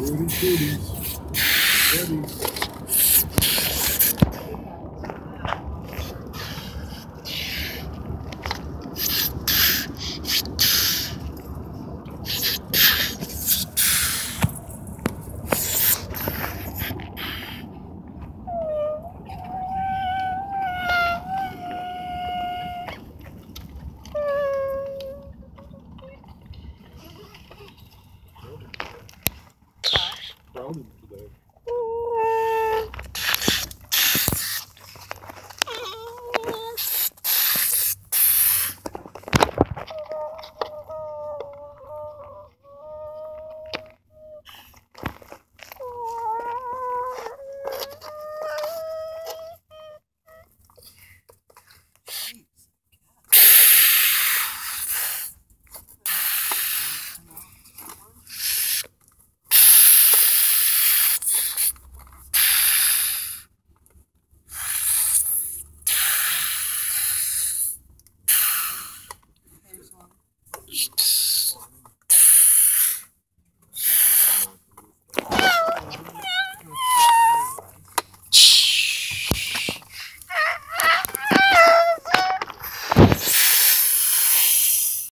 Por isso. Por isso. there. いいです。